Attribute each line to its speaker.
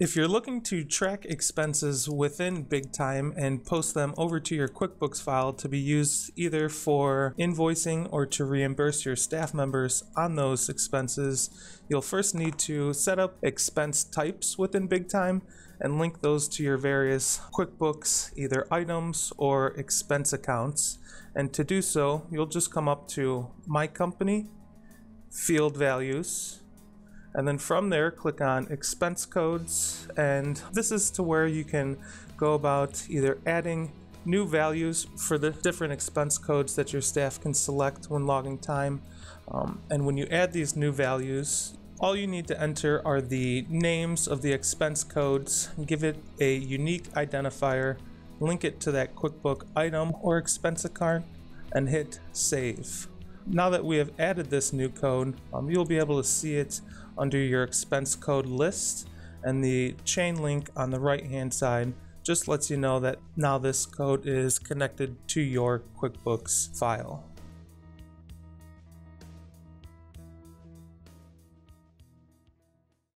Speaker 1: If you're looking to track expenses within BigTime and post them over to your QuickBooks file to be used either for invoicing or to reimburse your staff members on those expenses, you'll first need to set up expense types within BigTime and link those to your various QuickBooks either items or expense accounts. And to do so, you'll just come up to My Company, Field Values, and then from there click on expense codes. And this is to where you can go about either adding new values for the different expense codes that your staff can select when logging time. Um, and when you add these new values all you need to enter are the names of the expense codes give it a unique identifier link it to that QuickBook item or expense account and hit save now that we have added this new code, um, you'll be able to see it under your expense code list and the chain link on the right hand side just lets you know that now this code is connected to your QuickBooks file.